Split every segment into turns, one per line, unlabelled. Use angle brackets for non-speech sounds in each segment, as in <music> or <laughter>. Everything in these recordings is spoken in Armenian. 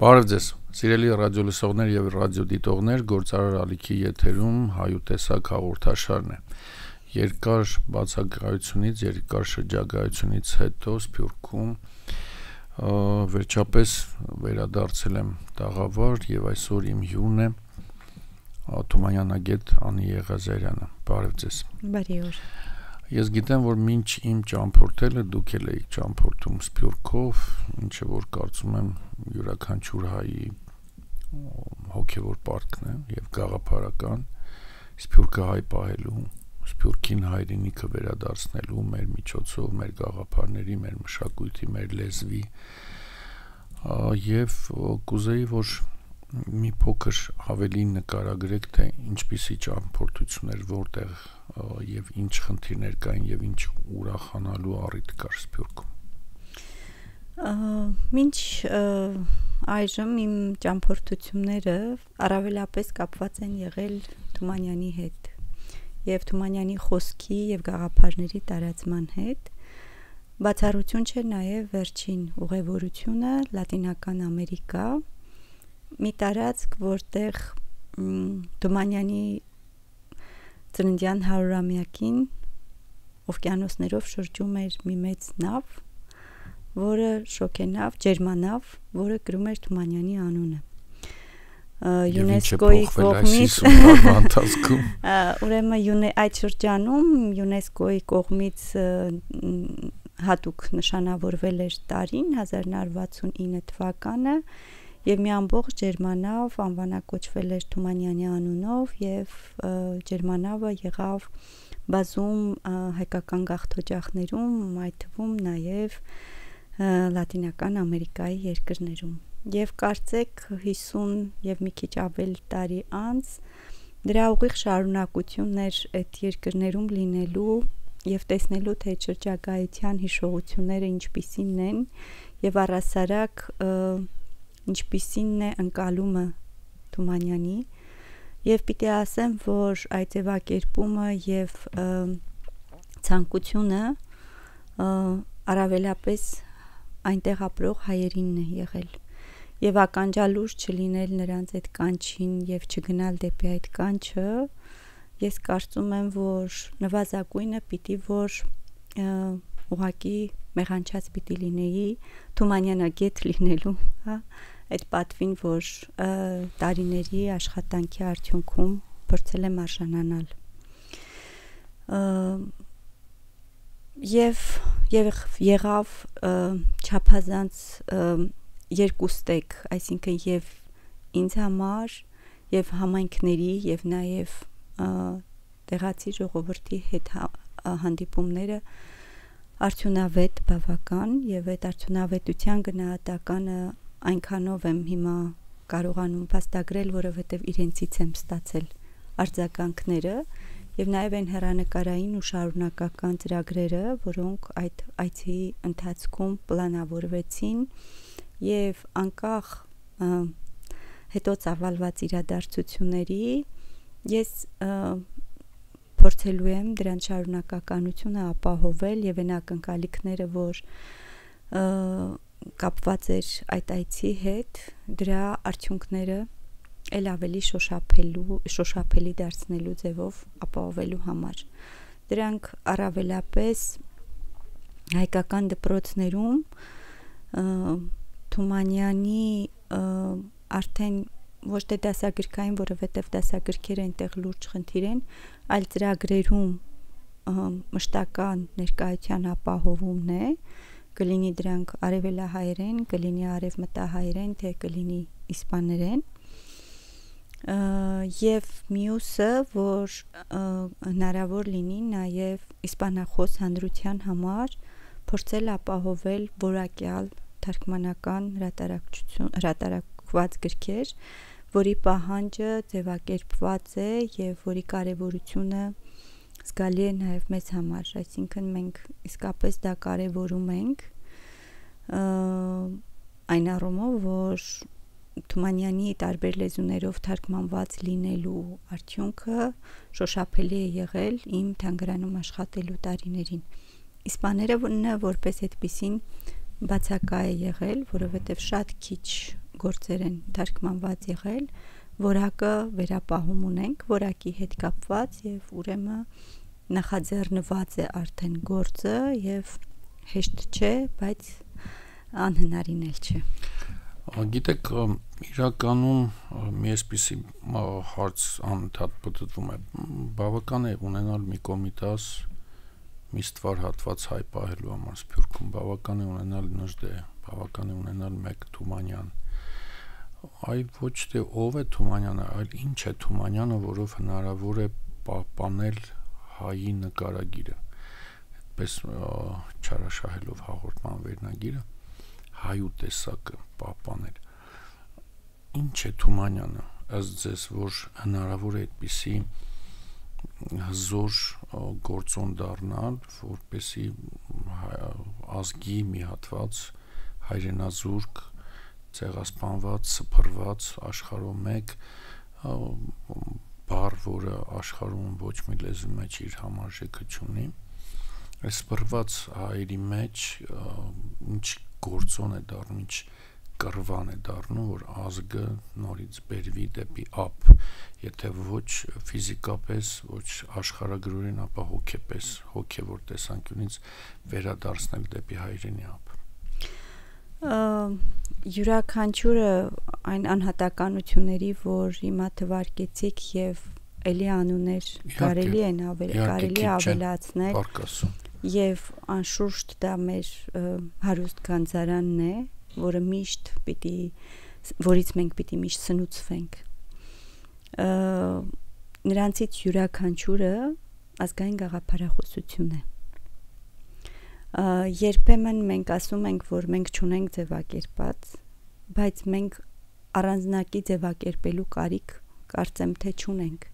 Բարև ձեզ, սիրելի ռադիոլսողներ եւ ռադիոդիտողներ, գործարար ալիքի եթերում հայուտեսակ հաղորդաշարն է։ Երկար բացակայությունից, երկար շրջագայությունից հետո Սփյուռքում վերջապես վերադարձել եմ Տաղավար եւ այսօր իմ հյուրն է Թումանյանագետ Անի Եղազարյանը։ Բարև ձեզ։
Բարի օր։
Ես գիտեմ, որ ինչ իմ ճամփորդելը դուք էլ եք ճամփորդում Սփյուռքով, ինչը որ կարծում եմ յուրաքանչյուր հայի հոգևոր պարտքն է եւ գաղափարական Սփյուռքը հայ պահելու, Սփյուռքին հայրենիքը վերադարձնելու մեր միջոցով, մեր գաղափարների, մեր մշակույթի, մեր լեզվի եւ կուզեի, որ մի փոքր ավելի նկարագրեք թե ինչպիսի ճամփորդություններ որտեղ եւ ինչ խնդիրներ կային եւ ինչ ուրախանալու առիթ կար Սփյուռքում
Մինչ այժմ իմ ճամփորդությունները առավելապես կապված են եղել Թումանյանի հետ եւ Թումանյանի խոսքի եւ գաղափարների տարածման հետ բացառություն չէ նաեւ վերջին ուղևորությունը Լատինական Ամերիկա մի տարածք, որտեղ Դոմանյանի ծննդյան 100-ամյակին օվկիանոսներով շրջում էր մի մեծ նավ, որը շոկենավ, ջերմանավ, որը կրում էր Թումանյանի անունը
ՅՈՒՆԵՍԿՕ-ի կողմից
ուրեմն այդ շրջանում ՅՈՒՆԵՍԿՕ-ի կողմից հատուկ նշանավորվել էր տարին 1969 թվականը եւ մի ամբողջ ջերմանավ անվանակոչվել էր Թումանյանի անունով եւ ջերմանավը եղավ բազում հայկական գաղթօջախներում, այդ թվում նաեւ Լատինական Ամերիկայի երկրներում։ Եվ կարծեք 50 եւ մի քիչ ավել տարի անց դրա ուղիղ շարունակությունն էր այդ երկրներում լինելու եւ տեսնելու թե շրջագայության հիշողությունները ինչպիսին են եւ առասարակ և ինչպիսին է ընկալումը Թումանյանի եւ պիտի ասեմ, որ այդ ձևակերպումը եւ ցանկությունը առավելապես այնտեղ ապրող հայերինն է եղել եւ ականջալուր չլինել նրանց այդ կանչին եւ չգնալ դեպի այդ կանչը ես կարծում եմ որ նվազագույնը պիտի որ ուղակի մեղանչած պիտի լինեի Թումանյանագետ լինելու հա այդ պատվին, որ տարիների աշխատանքի արդյունքում փորձել եմ արժանանալ։ Եվ եւ եղավ չափազանց երկու ստեկ, այսինքն եւ ինձ համար եւ համայնքների եւ նաեւ տեղացի ժողովրդի հետ հա, հանդիպումները արդյունավետ բավական եւ այդ արդյունավետության գնահատականը այնքանով եմ հիմա կարողանում փաստագրել, որովհետև իրենցից եմ ստացել արձագանքները եւ նաեւ այն հերանեկարային ու շարունակական ծրագրերը, որոնք այդ այցի ընթացքում պլանավորվեցին եւ անկախ հետո ծավալված իրադարձությունների ես փորձելու եմ դրան շարունակականությունը ապահովել եւ այն ակնկալիքները, որ կապված էր այդ այցի հետ, դրա արդյունքները ել ավելի շոշափելու, շոշափելի դարձնելու ձևով ապահովելու համար։ Դրանք առավելապես հայկական դպրոցներում Թումանյանի արդեն ոչ թե դասագրքային, որովհետև դասագրքերը այնտեղ լուրջ խնդիր են, այլ ծրագրերում մշտական ներկայության ապահովումն է, կլինի դրանք արևելահայերեն, կլինի արևմտահայերեն, թե կլինի իսպաներեն եւ մյուսը, որ հնարավոր լինի նաեւ իսպանախոս հանրության համար փորձել ապահովել որակյալ թարգմանական հրատարակչություն հրատարակված գրքեր, որի պահանջը ձևակերպված է եւ որի կարեւորությունը զգալի է նաև մեզ համար, այսինքն մենք իսկապես դա կարևորում ենք այն առումով, որ Թումանյանի տարբեր լեզուներով թարգմանված լինելու արդյունքը շոշափելի է եղել իմ թանգարանում աշխատելու տարիներին։ Իսպաները որպես այդպեսին բացակա է եղել, որովհետև շատ քիչ գործեր են թարգմանված եղել որակը վերապահում ունենք որակի հետ կապված եւ ուրեմն նախաձեռնված է արդեն գործը եւ հեշտ չէ բայց անհնարին էլ չէ
Գիտեք, իրականում մի էսպիսի հարց անընդհատ պատտվում է։ Բավական է ունենալ մի կոմիտաս մի ստվար հատված հայ պահելու համար Սփյուռքում, բավական է ունենալ նժդե, բավական է ունենալ մեկ Թումանյան։ Այլ ոչ թե ով է Թումանյանը, այլ ինչ է Թումանյանը, որով հնարավոր է պահպանել հայի նկարագիրը։ Այդպես չարաշահելով հաղորդման վերնագիրը հայու տեսակը պահպանել ինչ է Թումանյանը ըստ ձեզ որ հնարավոր է այդպիսի հզոր գործոն դառնալ որպեսի ազգի մի հատված հայրենազուրկ ցեղասպանված, սփռված աշխարհում մեկ բառ, որը աշխարհում ոչ մի լեզու մեջ իր համարժեքը չունի, այս սփռված հայերի մեջ ինչ գործոն է դառնում, ինչ կռվան է դառնում, որ ազգը նորից բերվի դեպի ափ, եթե ոչ ֆիզիկապես, ոչ աշխարհագրորեն, ապա հոգեպես, հոգևոր տեսանկյունից վերադարձնել դեպի հայրենի ափ
յուրաքանչյուրը այն անհատականությունների, որ հիմա թվարկեցիք եւ էլի անուններ կարելի են ավել կարելի ավելացնել եւ անշուշտ դա մեր հարուստ գանձարանն է, որը միշտ պիտի որից մենք պիտի միշտ սնուցվենք նրանցից յուրաքանչյուրը ազգային գաղափարախոսություն է երբեմն մենք ասում ենք որ մենք չունենք ձևակերպած բայց մենք առանձնակի ձևակերպելու կարիք կարծեմ թե չունենք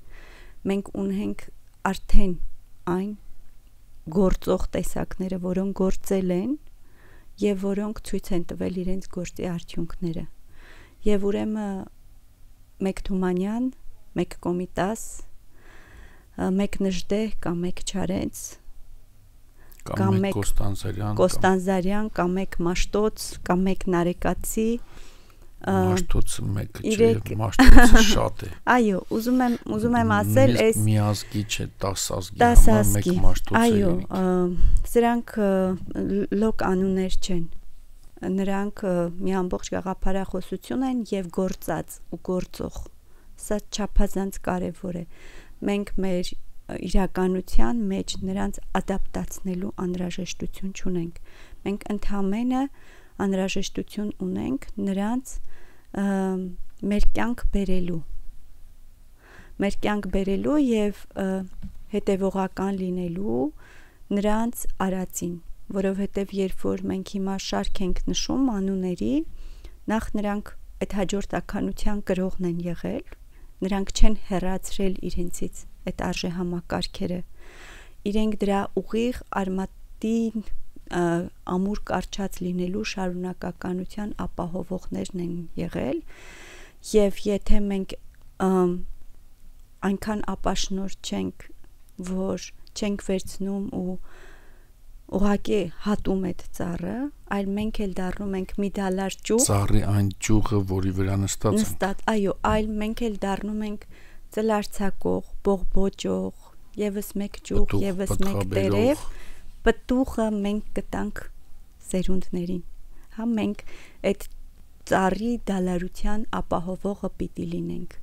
մենք ունենք արդեն այն գործող տեսակները, որոնք գործել են եւ որոնք ցույց են տվել իրենց գործի արդյունքները։ Եվ ուրեմն մեկ Թումանյան, մեկ Կոմիտաս, մեկ Նժդեհ կամ մեկ Չարենց
կամ մեկ Կոստանզարյան,
Կոստանզարյան կամ մեկ Մաշտոց կամ մեկ Նարեկացի,
Մաշտոցը մեկը չէ, մաշտոցը <laughs> շատ է։
Այո, ուզում եմ ուզում եմ ասել, այս
մի ազգի չէ, 10 ազգի մեկ մաշտոց է։
Այո, սրանք լոկ անուններ չեն։ Նրանք մի ամբողջ գաղափարախոսություն են եւ գործած ու գործող։ Սա չափազանց կարեւոր է։ Մենք մեր իրականության մեջ նրանց ադապտացնելու անհրաժեշտություն չունենք։ Մենք ընդհանրապես անհրաժեշտություն ունենք նրանց մեր կյանք բերելու մեր կյանք բերելու եւ հետեւողական լինելու նրանց արածին որովհետեւ երբ որ մենք հիմա շարք ենք նշում անունների նախ նրանք այդ հաջորդ ականության գրողն են եղել նրանք չեն հեռացրել իրենցից այդ արժե համակարգերը իրենք դրա ուղիղ արմատին ամուր կարճած լինելու շարունակականության ապահովողներն են եղել եւ եթե մենք այնքան ապաշնոր չենք որ չենք վերցնում ու ուղակի հատում այդ ծառը, այլ մենք էլ դառնում ենք մի դալար ճյուղ։
Ծառի այն ճյուղը, որի վրա նստած
ենք։ Նստած, այո, այլ մենք էլ դառնում ենք ծլարցակող, բողբոջող, եւս մեկ ճյուղ, եւս մեկ տերև, պտուղը մենք կտանք սերունդներին հա մենք այդ ծառի դալարության ապահովողը պիտի լինենք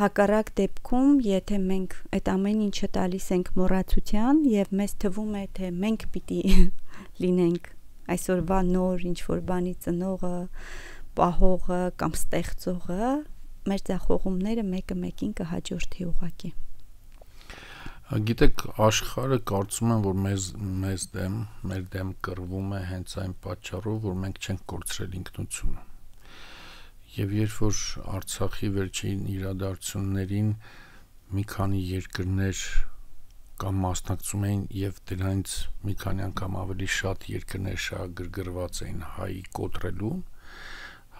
հակառակ դեպքում եթե մենք այդ ամեն ինչը տալիս ենք մոռացության եւ մեզ թվում է թե մենք պիտի <laughs> լինենք այսօրվա նոր ինչ որ բանի ծնողը պահողը կամ ստեղծողը մեր ձախողումները մեկը մեկին կհաջորդի ուղակի
Գիտեք, աշխարհը կարծում եմ, որ մեզ մեզ դեմ, մեր դեմ կռվում է հենց այն պատճառով, որ մենք չենք կորցրել ինքնությունը։ Եվ երբ որ Արցախի վերջին իրադարձություններին մի քանի երկրներ կամ մասնակցում էին եւ դրանից մի քանի անգամ ավելի շատ երկրներ շահագրգռված էին հայի կոտրելուն,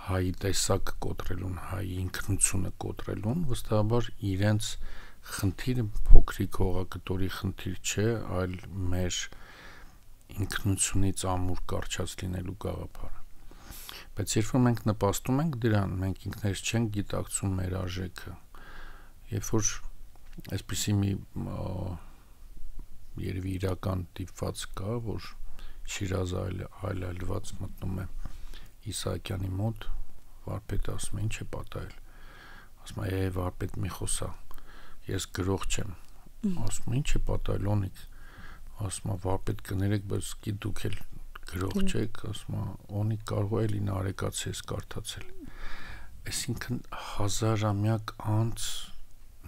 հայի տեսակ կոտրելուն, հայի ինքնությունը կոտրելուն, վստահաբար իրենց խնդիրը փոքրիկ հողակտորի խնդիր չէ, այլ մեր ինքնությունից ամուր կարճած լինելու գաղափարը։ բայց երբ որ մենք նպաստում ենք դրան, մենք ինքներս չենք գիտակցում մեր արժեքը։ Երբ որ այսպեսի մի երևի իրական տիպված կա, որ Շիրազ այլ այլայլված մտնում է Իսահակյանի մոտ, վարպետ ասում է, ինչ է պատահել։ Ասում է, «Է, վարպետ մի խոսա, ես գրող չեմ»։ Ասում է, «Ինչ է պատահել, Օնիկ»։ Ասում է, «Վարպետ կներեք, բայց գի դուք էլ գրող չեք», ասում է, «Օնիկ կարող է լինի արեկացի ես կարդացել»։ Այսինքն հազարամյակ անց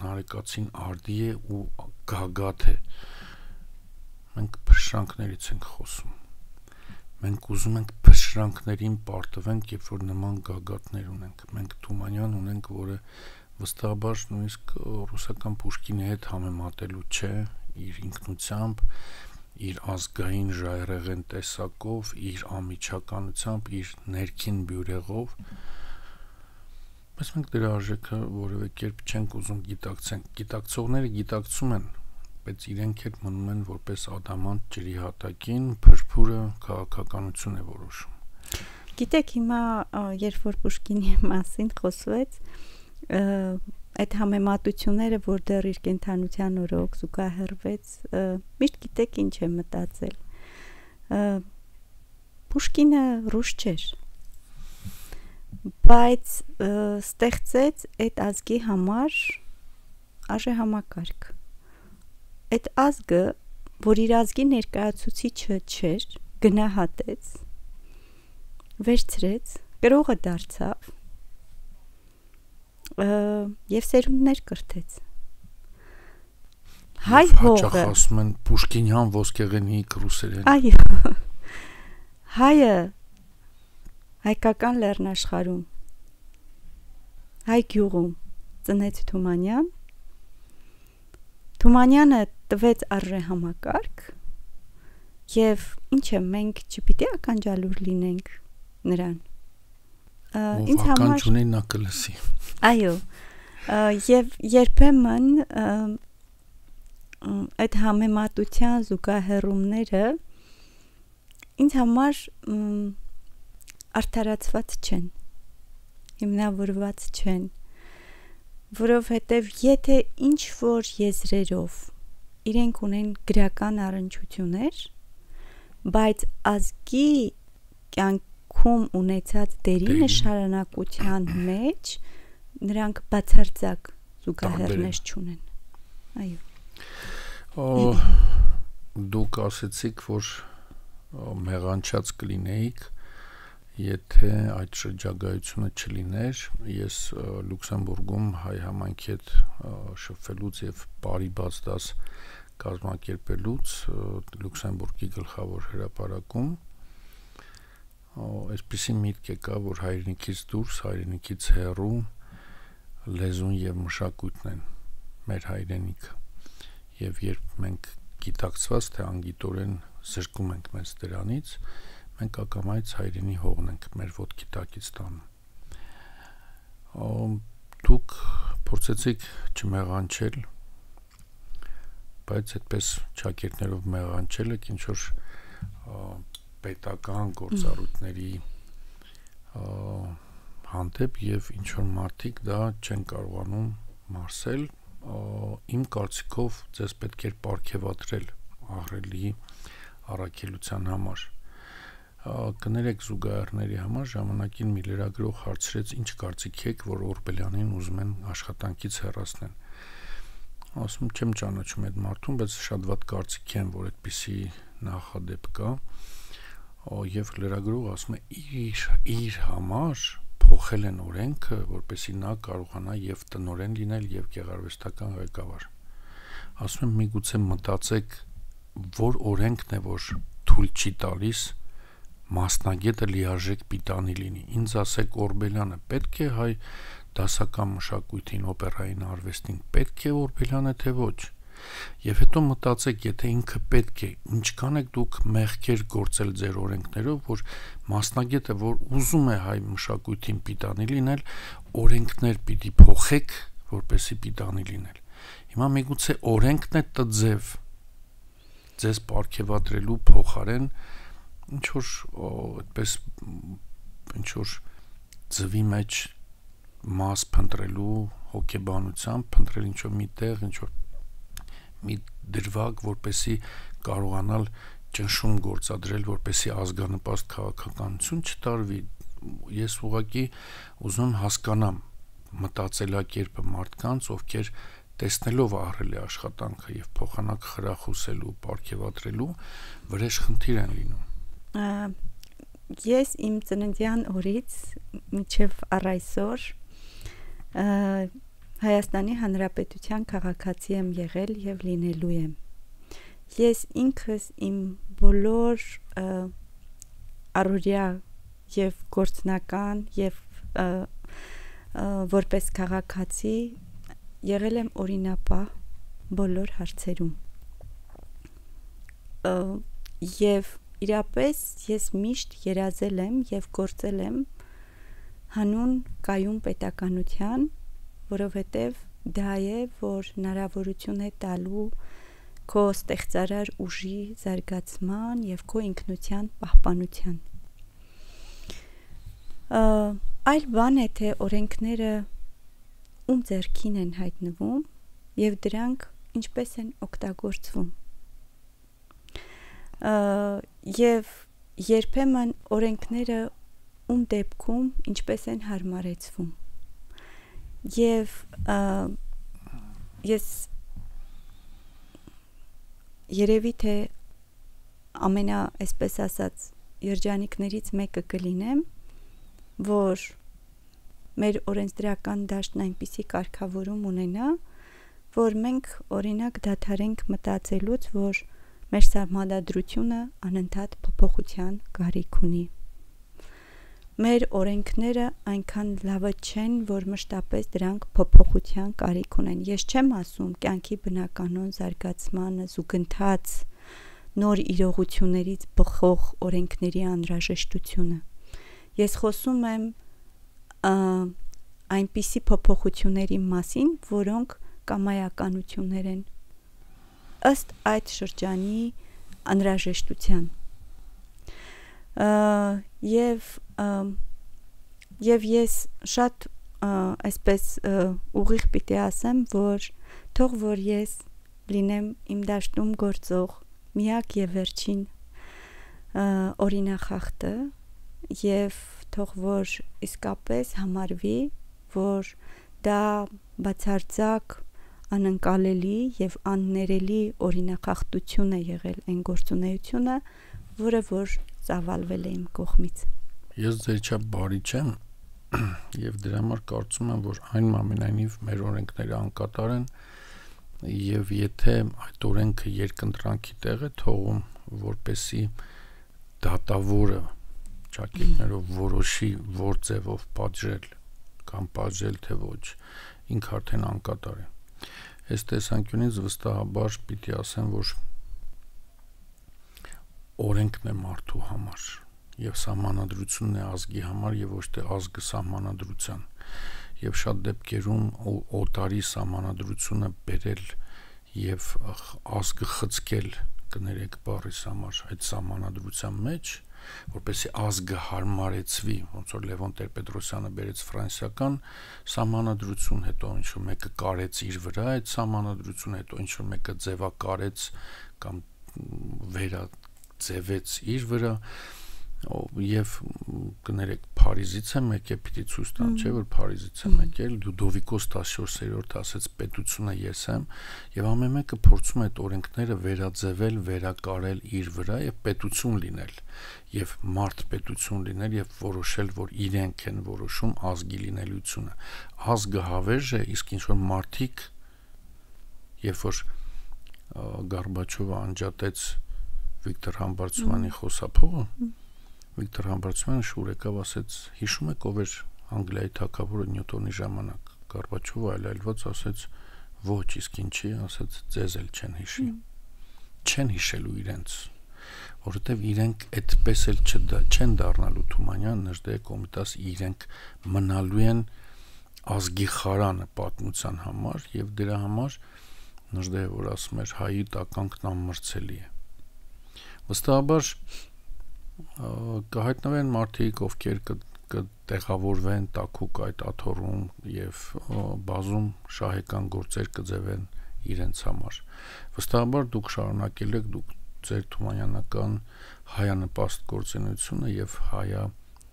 նարեկացին արդի է ու գագաթ է մենք փշրանքներից ենք խոսում մենք ուզում ենք փշրանքներին պարտվենք, երբ որ նման գագաթներ ունենք։ Մենք Թումանյան ունենք, որը վստահաբար նույնիսկ ռուսական Պուշկինի հետ համեմատելու չէ իր ինքնությամբ, իր ազգային ժայռեղեն տեսակով, իր ամիջականությամբ, իր ներքին բյուրեղով բայց մենք դրա արժեքը որևէ կերպ չենք ուզում գիտակցենք։ Գիտակցողները գիտակցում են, բայց իրենք էլ մնում են որպես ադամանտ ջրի հատակին, փրփուրը քաղաքականություն է որոշում։
Գիտեք, հիմա երբ որ Պուշկինի մասին խոսվեց, այդ համեմատությունները, որ դեռ իր կենթանության օրոք զուգահեռվեց, միշտ գիտեք ինչ է մտածել։ Պուշկինը ռուս չէր բայց ստեղծեց այդ ազգի համար արժե համակարգ այդ ազգը, որ իր ազգի ներկայացուցիչը չէր, գնահատեց, վերցրեց, գրողը դարձավ եւ սերունդներ կրթեց։
Հայ հողը ասում են Պուշկինյան ոսկեղենիկ ռուսերեն։
Այո։ <laughs> Հայը հայկական լեռնաշխարում հայ գյուղում ծնեց Թումանյան Թումանյանը տվեց արժե համակարգ եւ ինչ է մենք չպիտի ականջալուր լինենք նրան
ինձ համար ունի նա կլսի
այո եւ երբեմն այդ համեմատության զուգահեռումները ինձ համար արդարացված չեն հիմնավորված չեն որովհետև եթե ինչ որ եզրերով իրենք ունեն գրական առնչություններ, բայց ազգի կյանքում ունեցած դերի նշանակության մեջ նրանք բացարձակ զուգահեռներ չունեն։
Այո։ Դուք ասեցիք, որ մեղանչած կլինեիք, եթե այդ շրջագայությունը չլիներ, ես Լյուքսեմբուրգում հայ համայնքի հետ շփվելուց եւ բարի բաց դաս կազմակերպելուց Լյուքսեմբուրգի գլխավոր հրապարակում այսպիսի միտք եկա, որ հայրենիքից դուրս, հայրենիքից հեռու լեզուն եւ մշակույթն են մեր հայրենիքը։ Եվ երբ մենք գիտակցված թե անգիտորեն զրկում ենք մեզ դրանից, մենք ակամայից հայրենի հողն ենք մեր ոդկի տակից տանում դուք փորձեցիք չմեղանչել բայց այդպես ճակերտներով մեղանչել եք ինչ որ պետական գործառույթների հանդեպ եւ ինչ որ մարդիկ դա չեն կարողանում մարսել իմ կարծիքով ձեզ պետք է ապարքեվատրել ահրելի առաքելության համար կներեք զուգահեռների համար ժամանակին մի լրագրող հարցրեց ինչ կարծիք եք որ Օրբելյանին ուզում են աշխատանքից հեռացնեն ասում չեմ ճանաչում այդ մարդուն բայց շատ վատ կարծիք եմ որ այդպիսի նախադեպ կա եւ լրագրողը ասում է իր իր համար փոխել են օրենքը որպեսի նա կարողանա եւ տնորեն լինել եւ գեղարվեստական ղեկավար ասում եմ միգուցե մտածեք որ օրենքն է որ թույլ չի տալիս մասնագետը լիարժեք պիտանի լինի։ Ինձ ասեք Օրբելյանը պետք է հայ դասական մշակույթին, օպերային արվեստին պետք է Օրբելյանը թե ոչ։ Եվ հետո մտածեք, եթե ինքը պետք է, ինչքան եք դուք մեղքեր գործել ձեր օրենքներով, որ մասնագետը, որ ուզում է հայ մշակույթին պիտանի լինել, օրենքներ պիտի փոխեք, որպեսի պիտանի լինել։ Հիմա միգուցե օրենքն է տձև ձեզ ապարքեվատրելու փոխարեն ինչ որ այդպես ինչ որ ծվի մեջ մաս փնտրելու հոգեբանությամբ փնտրել ինչ որ միտեղ ինչ որ մի դրվագ որպեսի կարողանալ ճնշում գործադրել որպեսի ազգանպաստ քաղաքականություն չտարվի ես ուղղակի ուզում հասկանամ մտածելակերպը մարդկանց ովքեր տեսնելով ահռելի աշխատանքը եւ փոխանակ խրախուսելու, ապարգևատրելու վրեժ խնդիր են լինում։
Ես իմ ծննդյան օրից մինչև առայսօր Հայաստանի Հանրապետության քաղաքացի եմ եղել եւ լինելու եմ։ Ես ինքս իմ բոլոր առօրյա եւ գործնական եւ որպես քաղաքացի եղել եմ օրինապահ բոլոր հարցերում եւ իրապես ես միշտ երազել եմ եւ գործել եմ հանուն կայուն պետականության, որովհետեւ դա է, որ հնարավորություն է տալու քո ստեղծարար ուժի զարգացման եւ քո ինքնության պահպանության։ Այլ բան է թե օրենքները ում ձեռքին են հայտնվում եւ դրանք ինչպես են օգտագործվում եւ երբեմն օրենքները ում դեպքում ինչպես են հարմարեցվում եւ ես երևի թե ամենա այսպես ասած երջանիկներից մեկը կլինեմ որ մեր օրենսդրական դաշտն այնպիսի կարգավորում ունենա, որ մենք օրինակ դադարենք մտածելուց, որ մեր սահմանադրությունը անընդհատ փոփոխության կարիք ունի։ Մեր օրենքները այնքան լավը չեն, որ մշտապես դրանք փոփոխության կարիք ունեն։ Ես չեմ ասում կյանքի բնականon զարգացմանը, զուգընթաց նոր իրողություններից բխող օրենքների անհրաժեշտությունը։ Ես խոսում եմ այնպիսի փոփոխությունների մասին, որոնք կամայականություններ են ըստ այդ շրջանի անհրաժեշտության եւ եւ ես շատ այսպես ուղիղ պիտի ասեմ, որ թող որ ես լինեմ իմ դաշտում գործող միակ եւ վերջին օրինախախտը եւ թող որ իսկապես համարվի, որ դա բացարձակ անընկալելի եւ աններելի օրինախախտություն է եղել այն գործունեությունը, որը որ ծավալվել է իմ կողմից։
Ես ձեր չափ բարի չեմ <clears throat> եւ դրա համար կարծում եմ, որ այն ամենայնիվ մեր օրենքները անկատար են եւ եթե այդ օրենքը երկընտրանքի տեղ է թողում, որպեսի դատավորը ճակերտներով որոշի որ ձևով պատժել կամ պատժել թե ոչ ինքը արդեն անկատար է այս տեսանկյունից վստահաբար պիտի ասեմ որ օրենքն է մարդու համար եւ սահմանադրությունն է ազգի համար եւ ոչ թե ազգը սահմանադրության եւ շատ դեպքերում օտարի սահմանադրությունը բերել եւ ազգը խցկել կներեք բառիս համար այդ սահմանադրության մեջ որպեսի ազգը հարմարեցվի, ոնց որ Լևոն Տեր-Պետրոսյանը բերեց ֆրանսիական սահմանադրություն, հետո ինչ որ մեկը կարեց իր վրա այդ սահմանադրությունը, հետո ինչ որ մեկը ձևակարեց կամ վերա ձևեց իր վրա, եւ կներեք Փարիզից եմ եկել, պիտի ցույց տամ, չէ՞ որ Փարիզից եմ եկել, Լյուդովիկոս 14-րդ ասեց պետությունը ես եմ եւ ամեն մեկը փորձում է այդ օրենքները վերաձևել, վերակարել իր վրա եւ պետություն լինել եւ մարդ պետություն լինել եւ որոշել, որ իրենք են որոշում ազգի լինելիությունը։ Ազգը հավերժ է, իսկ ինչ որ մարդիկ երբ որ Գարբաչովը անջատեց Վիկտոր Համբարձումյանի խոսափողը, Վիկտոր Համբարձումյանը շուր եկավ ասեց. հիշում եք ով էր Անգլիայի թագավորը Նյուտոնի ժամանակ Գարբաչովը այլայլված ասեց ոչ իսկ ինչի ասեց ձեզ էլ չեն հիշի չեն հիշելու իրենց որովհետև իրենք այդպես էլ չդա չեն դառնալու Թումանյան Նժդե կոմիտաս իրենք մնալու են ազգի խարանը պատմության համար եւ դրա համար Նժդե որ ասում էր հայի տականքն ամրցելի է վստահաբար կհայտնվեն մարդիկ, ովքեր կտեղավորվեն տակուկ այդ աթոռում եւ բազում շահեկան գործեր կձևեն իրենց համար վստահաբար դուք շարունակել եք դուք ձեր թումանյանական հայանպաստ գործունեությունը եւ հայա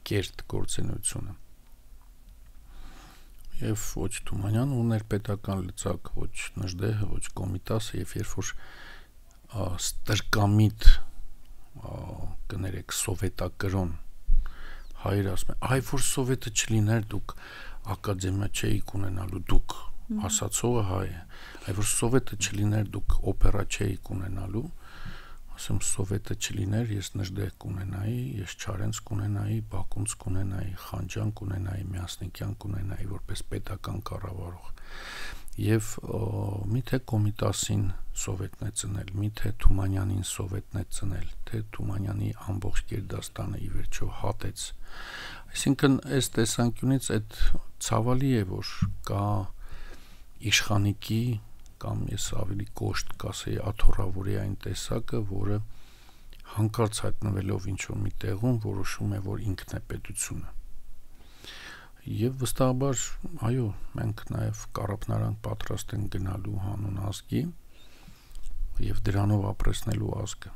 կերտ գործունեությունը եւ ոչ Թումանյան ուներ պետական լծակ, ոչ Նժդեհը, ոչ Կոմիտասը եւ երբ որ ստրկամիտ կներեք սովետակրոն հայր ասում են այ որ սովետը չլիներ դուք ակադեմիա չէիք ունենալու դուք ասացողը հայ է այ որ սովետը չլիներ դուք օպերա չէիք ունենալու ասեմ սովետը չլիներ, ես Նժդեհ կունենայի, ես Չարենց կունենայի, Բաքունց կունենայի, Խանջան կունենայի, Միասնիկյան կունենայի որպես պետական կառավարող։ Եվ միթե Կոմիտասին սովետն է ծնել, միթե Թումանյանին սովետն է ծնել, թե Թումանյանի ամբողջ Գերդաստանը ի վերջո հատեց։ Այսինքն այս տեսանկյունից այդ ցավալի է, որ կա իշխանիկի կամ ես ավելի կոշտ կասեի աթոռավորի այն տեսակը, որը հանկարծ հայտնվելով ինչ որ մի տեղում որոշում է, որ ինքն է պետությունը։ Եվ վստահաբար, այո, մենք նաև կարապնարան պատրաստ են գնալու հանուն ազգի եւ դրանով ապրեսնելու ազգը։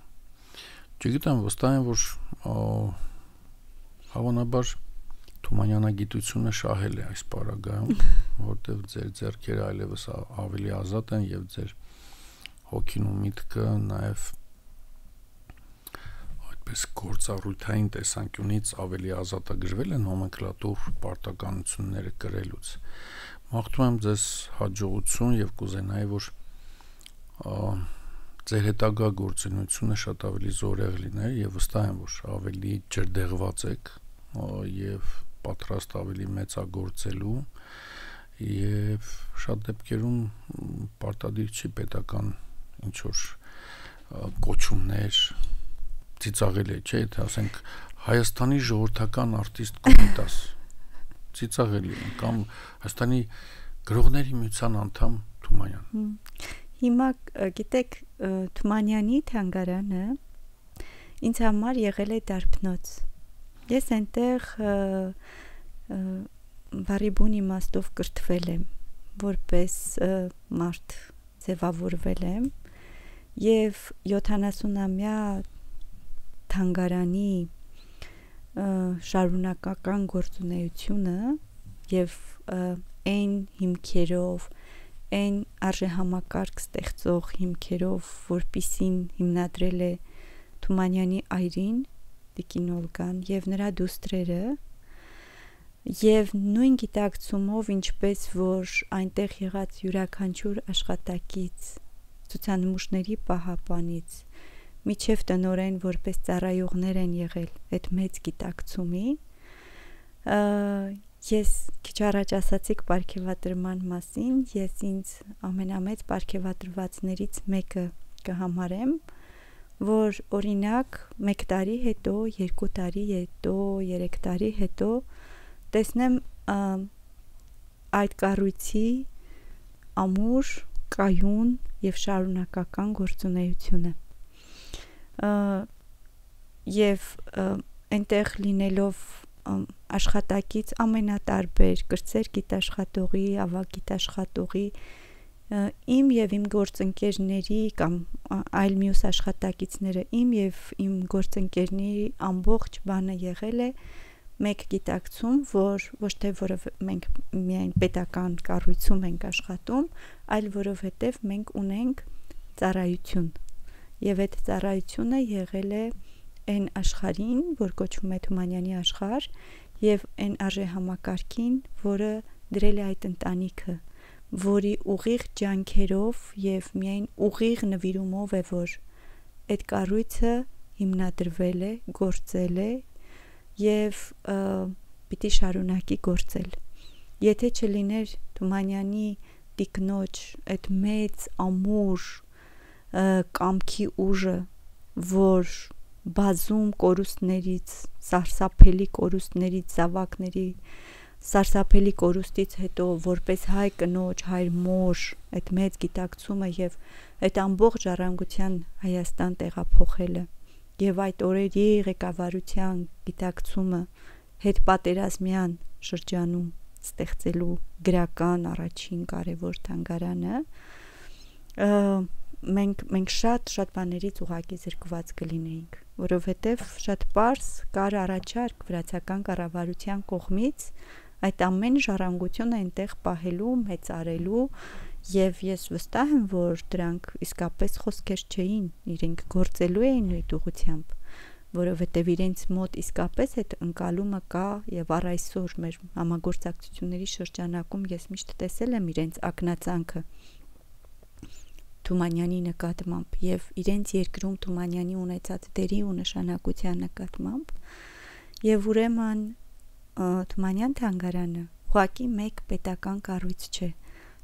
Չգիտեմ, վստահ եմ, որ հավանաբար Թումանյանագիտությունը շահել է այս պարագայում, որտեղ ձեր ձեռքերը այլևս ավելի ազատ են եւ ձեր հոգին ու միտքը նաեւ այդպես գործառույթային տեսանկյունից ավելի ազատագրվել են նոմենկլատուր պարտականությունները կրելուց։ Մաղթում եմ ձեզ հաջողություն եւ կուզենայի որ ձեր հետագա գործունեությունը շատ ավելի զորեղ լիներ եւ վստահ եմ որ ավելի ջրդեղված եք եւ պատրաստ ավելի մեծագործելու եւ շատ դեպքերում պարտադիր չի պետական ինչ որ կոչումներ ծիծաղել է, չէ՞, թե ասենք Հայաստանի ժողովրդական արտիստ կոմիտաս ծիծաղելի են կամ Հայաստանի գրողների միության անդամ Թումանյան։
Հիմա գիտեք Թումանյանի թանգարանը ինձ համար եղել է դարբնոց Ես այնտեղ բարիբուն իմաստով կրթվել եմ, որպես մարդ ձևավորվել եմ եւ 70-ամյա թանգարանի շարունակական գործունեությունը եւ այն հիմքերով այն արժեհամակարգ ստեղծող հիմքերով, որպիսին հիմնադրել է Թումանյանի այրին Տիկին Օլգան եւ նրա դուստրերը եւ նույն գիտակցումով ինչպես որ այնտեղ եղած յուրաքանչյուր աշխատակից ցուցանմուշների պահապանից միջև տնորեն որպես ծառայողներ են եղել այդ մեծ գիտակցումի ես քիչ առաջ ասացիք ապարքեվատրման մասին ես ինձ ամենամեծ ապարքեվատրվածներից մեկը կհամարեմ որ օրինակ 1 տարի հետո, 2 տարի հետո, 3 տարի հետո տեսնեմ այդ կառույցի ամուր, կայուն եւ շարունակական գործունեությունը։ Եվ այնտեղ լինելով աշխատակից ամենատարբեր կրծեր գիտաշխատողի, ավագ գիտաշխատողի, իմ եւ իմ գործընկերների կամ այլ մյուս աշխատակիցները իմ եւ իմ գործընկերների ամբողջ բանը եղել է մեկ գիտակցում, որ ոչ թե որով մենք միայն պետական կառույցում ենք աշխատում, այլ որովհետև մենք ունենք ծառայություն։ Եվ այդ ծառայությունը եղել է այն աշխարհին, որ կոչվում է Թումանյանի աշխարհ, եւ այն արժե համակարգին, որը դրել է այդ ընտանիքը որի ուղիղ ջանքերով եւ միայն ուղիղ նվիրումով է որ այդ կառույցը հիմնադրվել է, գործել է եւ պիտի շարունակի գործել։ Եթե չլիներ Թումանյանի տիկնոջ այդ մեծ ամուր կամքի ուժը, որ բազում կորուստներից, սարսափելի կորուստներից, զավակների սարսափելի կորուստից հետո որպես հայ կնոջ, հայր մոր այդ մեծ գիտակցումը եւ այդ ամբողջ ժառանգության Հայաստան տեղափոխելը եւ այդ օրերի ղեկավարության գիտակցումը հետ պատերազմյան շրջանում ստեղծելու գրական առաջին կարևոր թանգարանը մենք մենք շատ շատ բաներից ուղակի զրկված կլինեինք որովհետև շատ པարս կար առաջարկ վրացական կառավարության կողմից այդ ամեն ժառանգությունը այնտեղ պահելու, մեծարելու եւ ես վստահ եմ, որ դրանք իսկապես խոսքեր չէին, իրենք գործելու էին նույն ուղությամբ որովհետև իրենց մոտ իսկապես այդ ընկալումը կա եւ առ այսօր մեր համագործակցությունների շրջանակում ես միշտ տեսել եմ իրենց ակնածանքը Թումանյանի նկատմամբ եւ իրենց երկրում Թումանյանի ունեցած դերի ու նշանակության նկատմամբ եւ ուրեմն Թումանյան թանգարանը ուղակի մեկ պետական կառույց չէ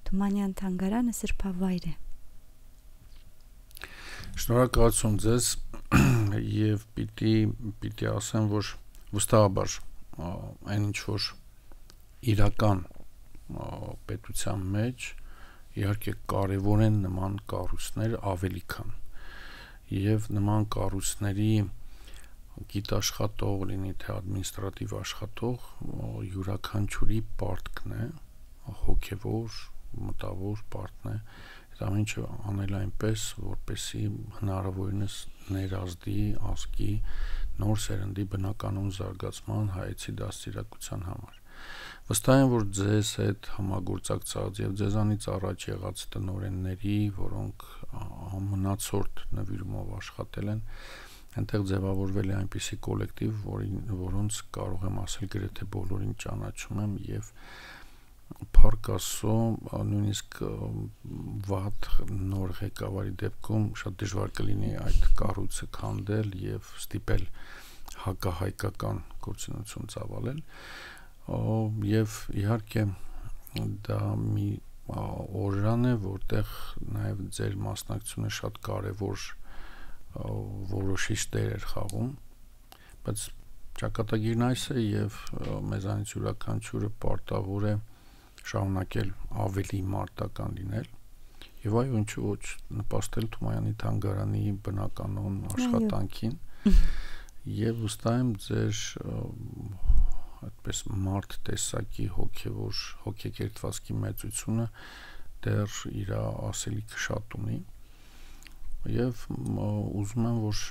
Թումանյան թանգարանը սրբավայր է
Շնորհակալություն ձեզ <clears throat> եւ պիտի պիտի ասեմ, որ վստահաբար այն ինչ որ իրական պետության մեջ իհարկե կարևոր են նման կառույցներ ավելի քան եւ նման կառույցների գիտաշխատող լինի թե ադմինիստրատիվ աշխատող յուրաքանչյուրի պարտքն է հոգեվոր մտավոր պարտն է Այդ ամեն ինչը անել այնպես, որպեսի հնարավորինս ներազդի ազգի նոր սերնդի բնականոն զարգացման հայեցի դաստիարակության համար։ Վստահ եմ, որ ձեզ հետ համագործակցած եւ ձեզանից առաջ եղած տնօրենների, որոնք ամնացորդ նվիրումով աշխատել են, այնտեղ ձևավորվել է այնպիսի կոլեկտիվ, որին որոնց կարող եմ ասել գրեթե բոլորին ճանաչում եմ եւ Աստծո, նույնիսկ վատ նոր ղեկավարի դեպքում շատ դժվար կլինի այդ կառույցը քանդել եւ ստիպել հակահայկական գործունեություն ծավալել եւ իհարկե դա մի օրրան է, որտեղ նաեւ ձեր մասնակցությունը շատ կարեւոր որոշիչ դեր էր խաղում, բայց ճակատագիրն այս է եւ մեզանից յուրաքանչյուրը պարտավոր է շարունակել ավելի մարտական լինել եւ այո ինչու ոչ նպաստել Թումայանի թանգարանի բնականոն աշխատանքին եւ վստահ եմ ձեր այդպես մարդ տեսակի հոգեվոր հոգեկերտվածքի մեծությունը դեռ իր ասելիքը շատ ունի եւ ուզում եմ որ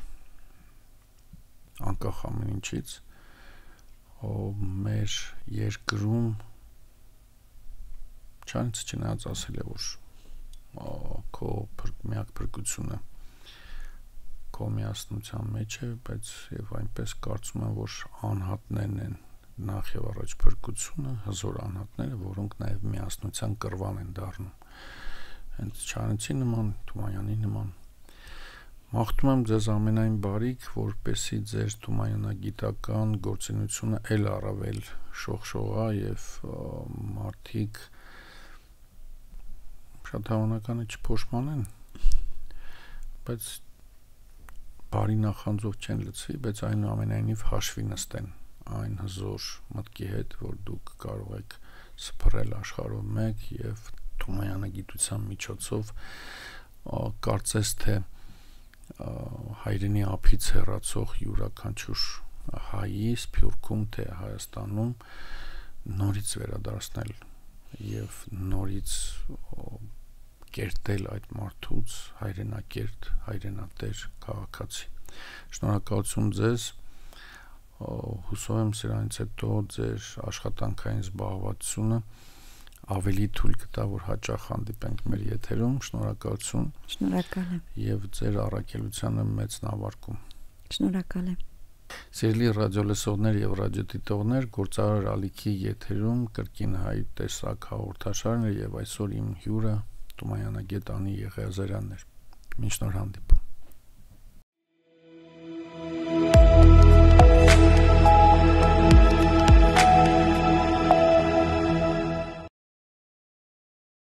անկախ ամեն ինչից մեր երկրում Չանց չնայած ասել է որ քո միակ փրկությունը քո միասնության մեջ է, բայց եւ այնպես կարծում եմ, որ անհատներն են նախ եւ առաջ փրկությունը, հզոր անհատները, որոնք նաեւ միասնության կրվան են դառնում։ Հենց Չանցի նման, Թումանյանի նման Մաղթում եմ ձեզ ամենայն բարիք, որպեսի ձեր Թումանյանագիտական գործունեությունը ել առավել շողշողա եւ մարդիկ շատ հավանականը չփոշմանեն, բայց բարի նախանձով չեն լցվի, բայց այնուամենայնիվ հաշվի նստեն այն հզոր մտքի հետ, որ դուք կարող եք սփռել աշխարհով մեկ եւ Թումայանը գիտության միջոցով կարծես թե հայրենի ափից հեռացող յուրաքանչյուր հայի Սփյուռքում թե Հայաստանում նորից վերադարձնել եւ նորից կերտել այդ մարդուց հայրենակերտ, հայրենատեր քաղաքացի։ Շնորհակալություն ձեզ։ Հուսով եմ սրանից հետո ձեր աշխատանքային զբաղվածությունը ավելի թույլ կտա, որ հաճախ հանդիպենք մեր եթերում։ Շնորհակալություն։
Շնորհակալ եմ։
Եվ ձեր առաքելությանը մեծ նավարկում։
Շնորհակալ եմ։
Սիրելի ռադիոլսողներ եւ ռադիոդիտողներ, գործարար ալիքի եթերում կրկին հայ տեսակ հաղորդաշարն եւ այսօր իմ հյուրը Տումայանը Գետանի Եղիազարյանն էր։ Մինչ նոր հանդիպում